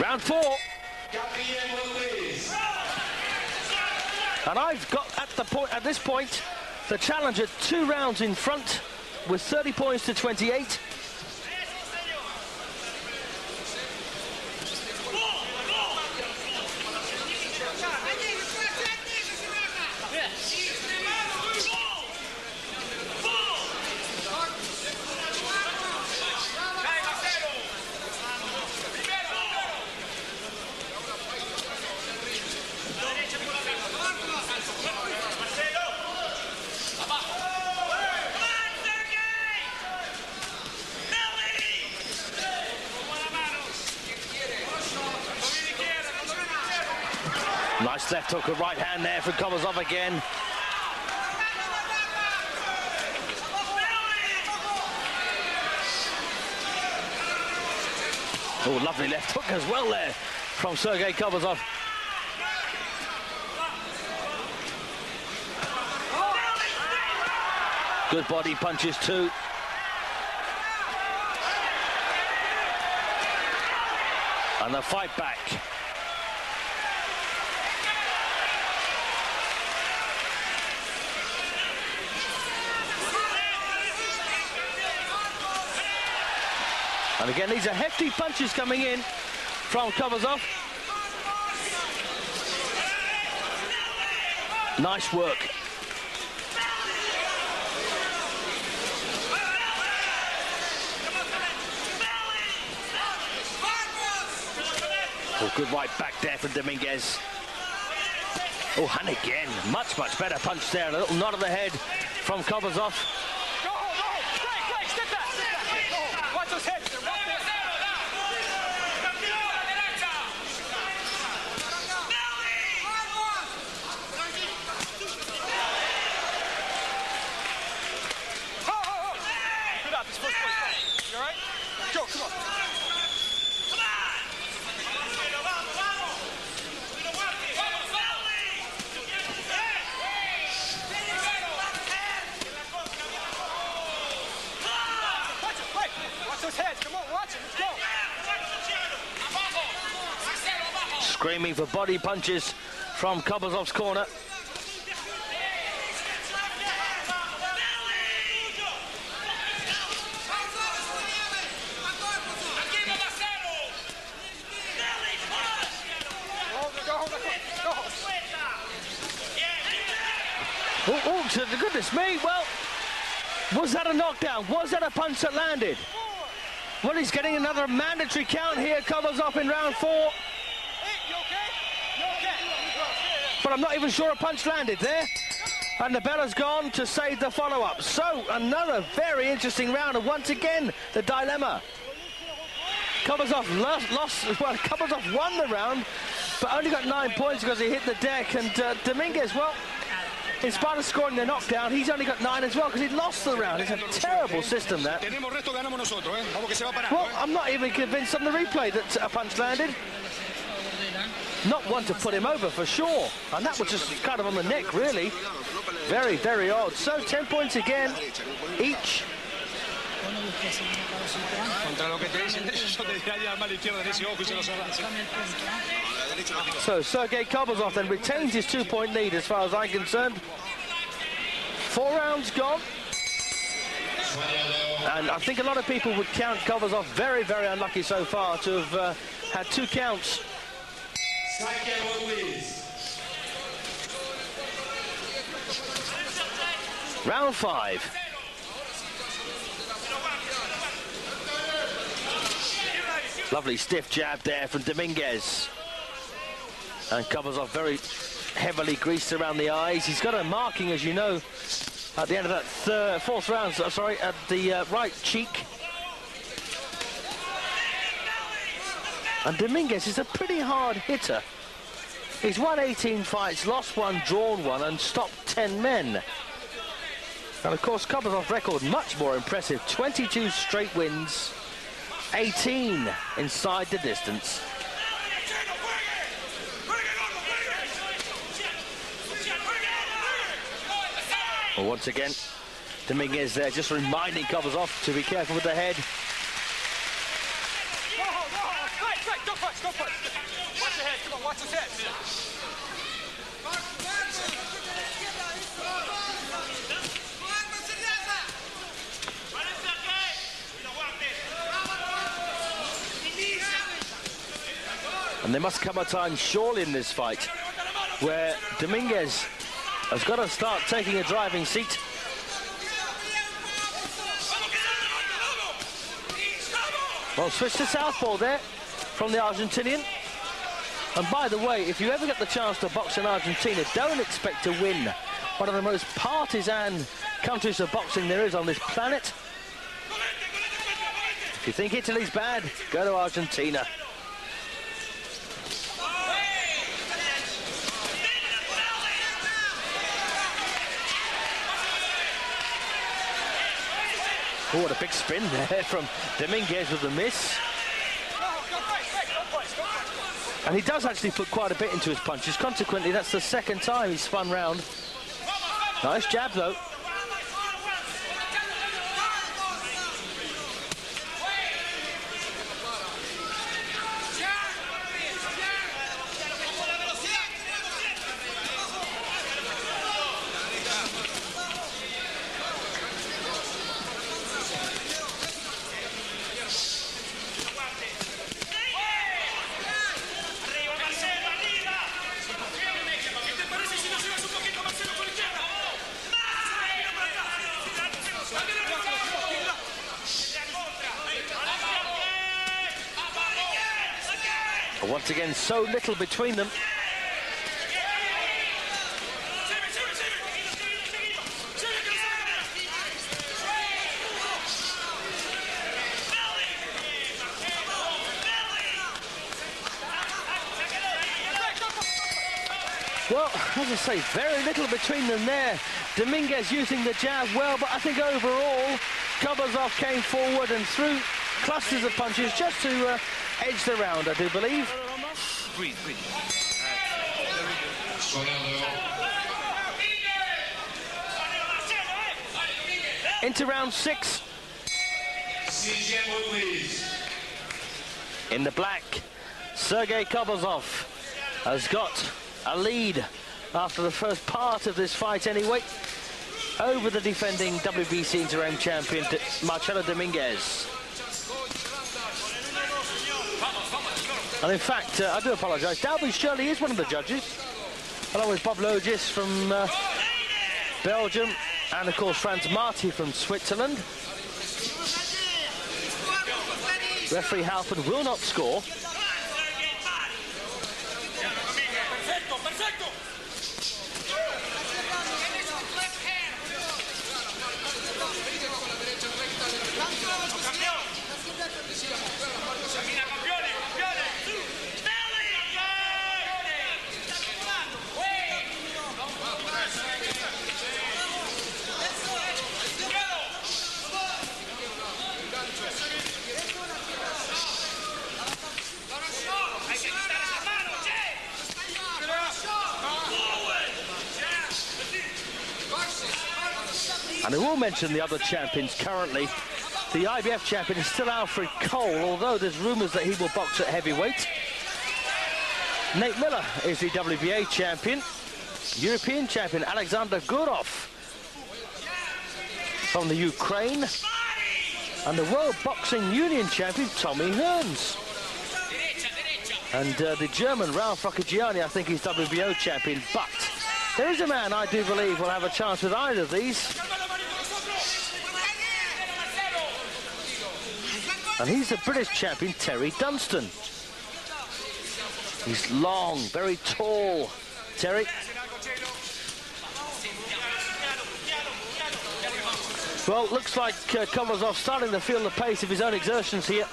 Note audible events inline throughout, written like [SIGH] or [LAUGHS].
Round four. And I've got at the point at this point the challenger two rounds in front with 30 points to 28. Nice left hook, a right hand there from Kobozev again. Oh, lovely left hook as well there from Sergei Kobozev. Good body punches too. And the fight back. And again, these are hefty punches coming in from Kobozev. Nice work. Oh, good right back there from Dominguez. Oh, and again, much, much better punch there. A little nod of the head from Kobozev. Screaming for body punches from Kobozev's corner. Oh, oh, to goodness me. Well, was that a knockdown? Was that a punch that landed? Well, he's getting another mandatory count here. Kobozev in round four. But I'm not even sure a punch landed there. And the bell has gone to save the follow-up. So, another very interesting round. And once again, the dilemma. Kobozev lost, lost well, [LAUGHS] Kobozev won the round, but only got nine points because he hit the deck. And uh, Dominguez, well, in spite of scoring the knockdown, he's only got nine as well because he lost the round. It's a terrible system, that. Well, I'm not even convinced on the replay that a punch landed. Not one to put him over for sure. And that was just kind of on the neck, really. Very, very odd. So 10 points again, each. [LAUGHS] So Sergei Kobozev then retains his two-point lead as far as I'm concerned. Four rounds gone. And I think a lot of people would count Kobozev very, very unlucky so far to have uh, had two counts. Round five. Lovely stiff jab there from Dominguez. And Kobozev very heavily greased around the eyes. He's got a marking, as you know, at the end of that third, fourth round, sorry, at the uh, right cheek. And Dominguez is a pretty hard hitter. He's won 18 fights, lost one, drawn one, and stopped 10 men. And of course, Kobozev's record much more impressive. 22 straight wins, 18 inside the distance. Well, once again, Dominguez there just reminding Kobozev to be careful with the head. Don't punch, don't punch. Watch your head, come on, watch his head. And there must come a time, surely, in this fight where Dominguez has got to start taking a driving seat Well, switch to southpaw there from the Argentinian. And by the way, if you ever get the chance to box in Argentina, don't expect to win. One of the most partisan countries of boxing there is on this planet. If you think Italy's bad, go to Argentina. Oh, what a big spin there [LAUGHS] from Dominguez with a miss. And he does actually put quite a bit into his punches. Consequently, that's the second time he's spun round. Nice jab, though. Once again, so little between them. Well, as I say, very little between them there. Dominguez using the jab well, but I think overall, Kobozev came forward and threw clusters of punches just to uh, edge the round, I do believe. Into round six. In the black, Sergey Kobozev has got a lead after the first part of this fight anyway over the defending WBC interim champion Marcelo Dominguez. And in fact, uh, I do apologise, Dalby Shirley is one of the judges, along with Bob Logist from uh, Belgium, and of course Franz Marti from Switzerland. Referee Halford will not score. And I will mention the other champions currently. The IBF champion is still Alfred Cole, although there's rumours that he will box at heavyweight. Nate Miller is the WBA champion. European champion Alexander Gurov from the Ukraine. And the World Boxing Union champion Tommy Hearns. And uh, the German Ralph Rocchigiani, I think he's WBO champion, but there is a man I do believe will have a chance with either of these. And he's the British champion, Terry Dunstan. He's long, very tall, Terry. Well, looks like uh, Kobozev starting to feel the pace of his own exertions here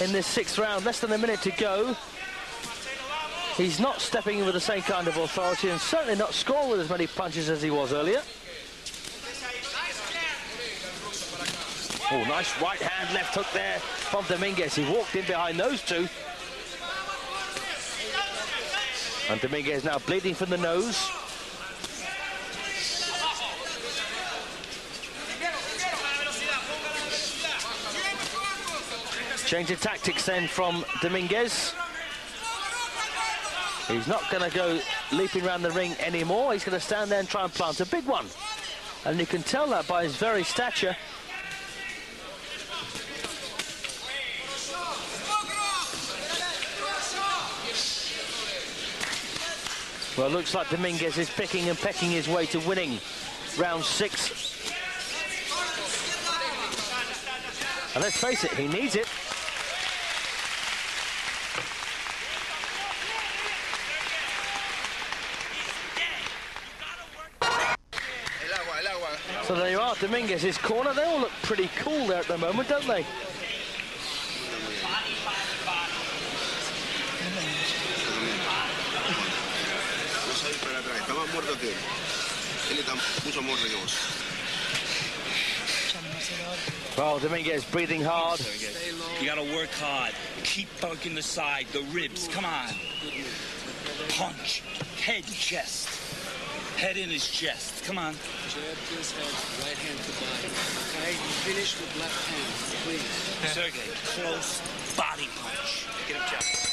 in this sixth round. Less than a minute to go. He's not stepping in with the same kind of authority and certainly not scoring with as many punches as he was earlier. Oh, nice right hand, left hook there from Dominguez. He walked in behind those two. And Dominguez now bleeding from the nose. Change of tactics then from Dominguez. He's not going to go leaping around the ring anymore. He's going to stand there and try and plant a big one. And you can tell that by his very stature. Well, looks like Dominguez is picking and pecking his way to winning round six. And let's face it, he needs it. So there you are, Dominguez's corner. They all look pretty cool there at the moment, don't they? Well, Dominguez breathing hard. You gotta work hard. Keep bugging the side, the ribs. Come on. Punch. Head, chest. Head in his chest. Come on. Jab to his head, right hand to body. Okay? You finish with left hand, please. Sergey, close body punch. Get him, Jeff.